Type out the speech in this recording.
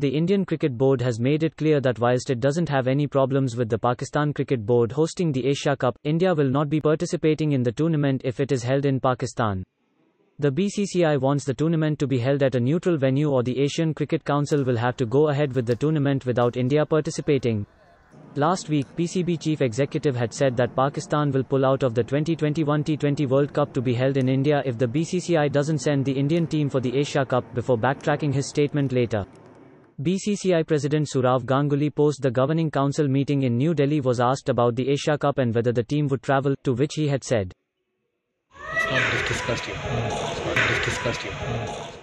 The Indian Cricket Board has made it clear that whilst it doesn't have any problems with the Pakistan Cricket Board hosting the Asia Cup, India will not be participating in the tournament if it is held in Pakistan. The BCCI wants the tournament to be held at a neutral venue or the Asian Cricket Council will have to go ahead with the tournament without India participating. Last week, PCB chief executive had said that Pakistan will pull out of the 2021 T20 World Cup to be held in India if the BCCI doesn't send the Indian team for the Asia Cup before backtracking his statement later. BCCI President Sourav Ganguly post the governing council meeting in New Delhi was asked about the Asia Cup and whether the team would travel, to which he had said. It's not discussed yet. It's not discussed yet.